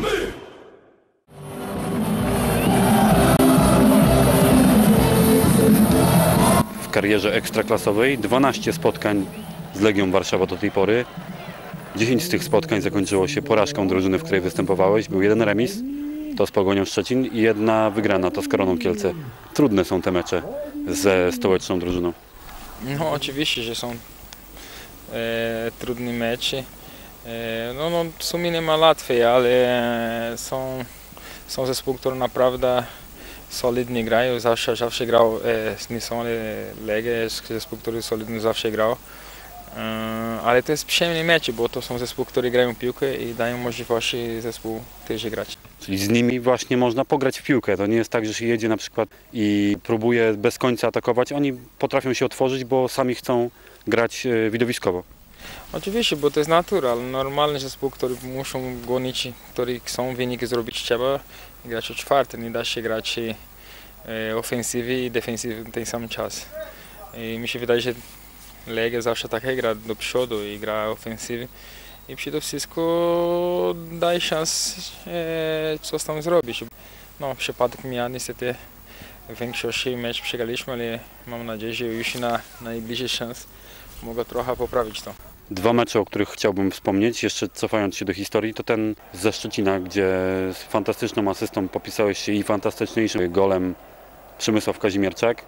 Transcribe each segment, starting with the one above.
my! W karierze ekstraklasowej 12 spotkań z Legią Warszawa do tej pory. 10 z tych spotkań zakończyło się porażką drużyny, w której występowałeś. Był jeden remis, to z Pogonią Szczecin i jedna wygrana, to z Koroną Kielce. Trudne są te mecze ze stołeczną drużyną. No oczywiście, że są e, trudne mecze. E, no, no w sumie nie ma łatwiej, ale e, są, są zespoły, które naprawdę solidnie grają. Zawsze, zawsze grał, e, nie są ale Legia jest zespół, który solidnie zawsze grał. E, ale to jest przyjemny mecz, bo to są zespoły, które grają piłkę i dają możliwości zespół też grać. Czyli z nimi właśnie można pograć w piłkę. To nie jest tak, że się jedzie na przykład i próbuje bez końca atakować. Oni potrafią się otworzyć, bo sami chcą grać e, widowiskowo. Oczywiście, bo to jest natura. Normalny zespół, który muszą gonić, który chcą wyniki zrobić, trzeba grać o czwarte. Nie da się grać e, ofensywy i defensywy w ten sam czas. I mi się wydaje, że Legia zawsze tak gra do przodu i gra ofensywy. I przede wszystko daje szansę e, coś tam zrobić. No, przypadek mi niestety większość mecz przegraliśmy, ale mam nadzieję, że już na najbliższy szans mogę trochę poprawić to. Dwa mecze, o których chciałbym wspomnieć, jeszcze cofając się do historii, to ten ze Szczecina, gdzie z fantastyczną asystą popisałeś się i fantastyczniejszym golem Przemysław Kazimierczak.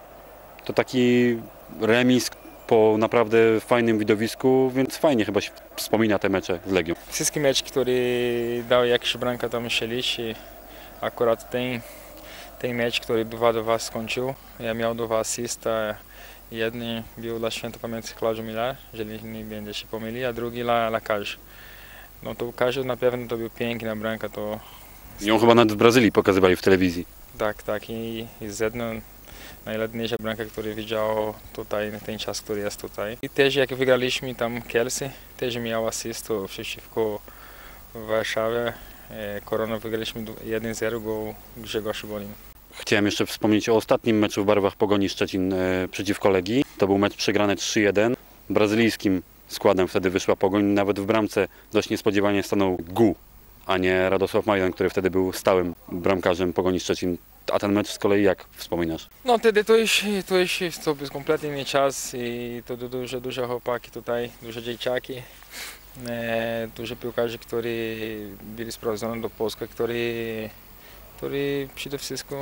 To taki remis po naprawdę fajnym widowisku, więc fajnie chyba się wspomina te mecze z Legią. Wszystkie mecze, które dał jakiś bramka tam musieliście, akurat ten, ten mecz, który 2-2 skończył, ja miał dwa asysta, Jedni był dla świętopamiętnych Klaudio Miller, jeżeli nie będę się pomylił, a drugi dla, dla Każ. No to Każ na pewno to był piękna bramka, to Ją chyba nawet w Brazylii pokazywali w telewizji. tak, tak i, i z jedną najładniejsza bramka, którą widział tutaj ten czas, który jest tutaj. I też jak wygraliśmy tam Kielce, też miał asystę przeciwko Warszawie. E, Korona wygraliśmy 1-0 go Grzegorz Bolin. Chciałem jeszcze wspomnieć o ostatnim meczu w barwach Pogoni Szczecin e, przeciwko Legii. To był mecz przegrany 3-1. Brazylijskim składem wtedy wyszła Pogoń. Nawet w bramce dość niespodziewanie stanął Gu, a nie Radosław Majdan, który wtedy był stałym bramkarzem Pogoni Szczecin. A ten mecz z kolei jak wspominasz? No wtedy to już, to już to jest kompletnie czas i to du- duże, duże chłopaki tutaj, duże dzieciaki, e, duże piłkarze, którzy byli sprowadzeni do Polski, którzy, którzy przede wszystkim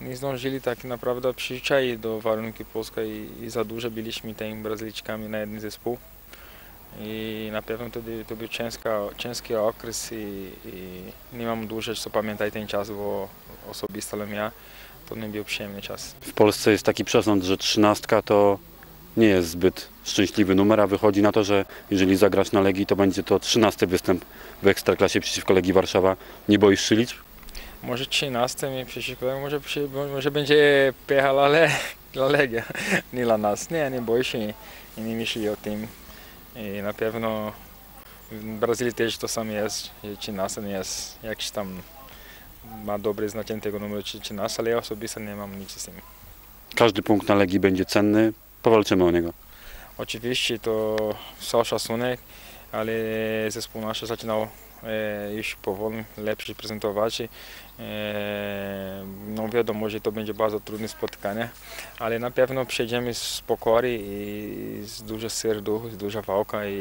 nie zdążyli tak naprawdę przyzwyczaić do warunków Polski i, i za dużo byliśmy tymi Brazylijczykami na jeden zespół. I na pewno to, to był ciężka, ciężki okres i, i nie mam dużo co pamiętać ten czas, bo osobiście mnie to nie był przyjemny czas. W Polsce jest taki przesąd, że trzynastka to nie jest zbyt szczęśliwy numer, a wychodzi na to, że jeżeli zagrasz na Legii, to będzie to trzynasty występ w Ekstraklasie przeciwko Legii Warszawa. Nie boisz się liczb? Może 13 i przeciwko, może, może będzie pecha dla, Le, dla Legia, nie dla nas. Nie, nie boję się i nie myśli o tym. I na pewno w Brazylii też to samo jest, że 13 nie jest jakiś tam ma dobre znaczenie tego numeru 13, ale ja osobiście nie mam nic z tym. Każdy punkt na Legii będzie cenny. Powalczymy o niego. Oczywiście to są szacunek, ale zespół nasz zaczynał już powoli lepiej prezentować. E, no wiadomo, że to będzie bardzo trudne spotkanie, ale na pewno przejdziemy z pokory i z dużo serduchu, z duża walka i,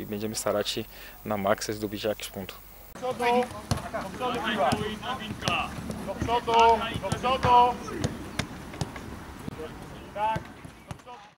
i, będziemy starać się na maksa zdobyć jakiś punkt. Do przodu. Do przodu, do przodu.